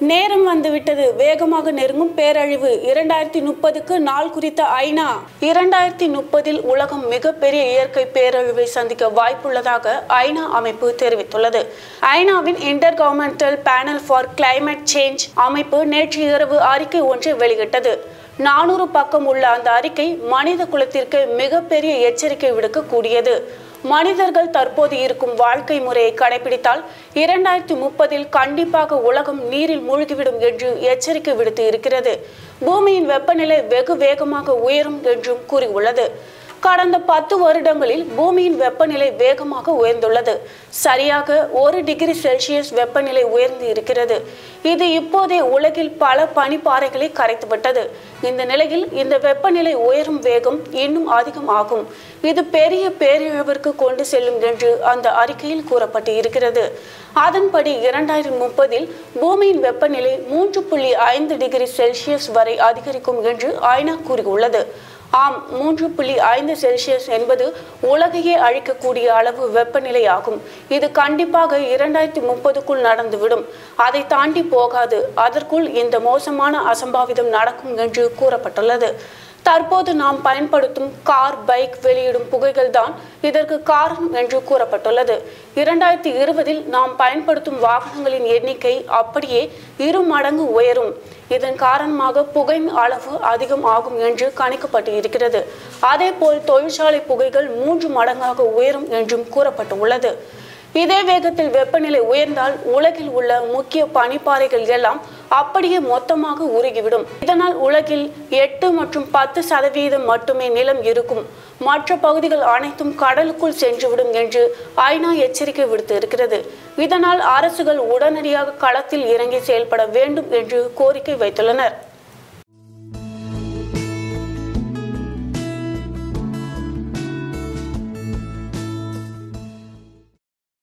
நேரம் வந்துவிட்டது. வேகமாக நெருங்கும் பேரழிவு. இரண்டாயிரத்தி முப்பதுக்கு நாள் குறித்த ஐநா. இரண்டாயிரத்தி முப்பதில் உலகம் மிகப்பெரிய இயற்கை பேரழிவை சந்திக்க வாய்ப்புள்ளதாக ஐநா அமைப்பு தெரிவித்துள்ளது. ஐநாவின் intergovernmental panel for climate change அமைப்பு நேற்று இரவு அறிக்கை ஒன்றை வெளியிட்டது. நானூறு பக்கம் உள்ள அந்த அறிக்கை மனித குலத்திற்கு மிகப்பெரிய எச்சரிக்கை விடுக்கக்கூடியது. மனிதர்கள் தற்போது இருக்கும் வாழ்க்கை முறையை கடைபிடித்தால் இரண்டாயிரத்தி முப்பதில் கண்டிப்பாக உலகம் நீரில் மூழ்கிவிடும் என்று எச்சரிக்கை விடுத்து இருக்கிறது. பூமியின் வெப்பநிலை வெகு வேகமாக உயரும் என்றும் கூறியுள்ளது. கடந்த பத்து வருடங்களில் பூமியின் வெப்பநிலை வேகமாக உயர்ந்துள்ளது. சரியாக ஒரு டிகிரி செல்சியஸ் வெப்பநிலை உயர்ந்து இருக்கிறது. இது இப்போதே உலகில் பல பனிப்பாறைகளை கரைத்துவிட்டது. இந்த நிலையில் இந்த வெப்பநிலை உயரும் வேகம் இன்னும் அதிகம் ஆகும். இது பெரிய பேரிழவிற்கு கொண்டு செல்லும் என்று அந்த அறிக்கையில் கூறப்பட்டு இருக்கிறது அதன்படி இரண்டாயிரம் முப்பதில் பூமியின் வெப்பநிலை மூன்று புள்ளி ஐந்து டிகிரி செல்சியஸ் வரை அதிகரிக்கும் என்று ஐநா கூறியுள்ளது. ஆம் மூன்று புள்ளி ஐந்து செல்சியஸ் என்பது உலகையே அழிக்கக்கூடிய அளவு வெப்பநிலை ஆகும். இது கண்டிப்பாக இரண்டாயிரத்தி முப்பதுக்குள் நடந்துவிடும். அதை தாண்டி போகாது. அதற்குள் இந்த மோசமான அசம்பாவிதம் நடக்கும் என்று கூறப்பட்டுள்ளது. தற்போது நாம் பயன்படுத்தும் கார் பைக் வெளியிடும் புகைகள் தான் இதற்கு காரணம் என்று கூறப்பட்டுள்ளது. இரண்டாயிரத்தி இருபதில் நாம் பயன்படுத்தும் வாகனங்களின் எண்ணிக்கை அப்படியே இரு மடங்கு உயரும். இதன் காரணமாக புகையின் அளவு அதிகம் ஆகும் என்று கணிக்கப்பட்டு இருக்கிறது அதேபோல் தொழிற்சாலை புகைகள் மூன்று மடங்காக உயரும் என்றும் கூறப்பட்டுள்ளது. இதே வேகத்தில் வெப்பநிலை உயர்ந்தால் உலகில் உள்ள முக்கிய பனிப்பாறைகள் எல்லாம் அப்படியே மொத்தமாக உருகிவிடும். இதனால் உலகில் எட்டு மற்றும் பத்து சதவீதம் மட்டுமே நிலம் இருக்கும். மற்ற பகுதிகள் அனைத்தும் கடலுக்குள் சென்றுவிடும் என்று ஐநா எச்சரிக்கை விடுத்து இருக்கிறது இதனால் அரசுகள் உடனடியாக களத்தில் இறங்கி செயல்பட வேண்டும் என்று கோரிக்கை வைத்துள்ளனர்.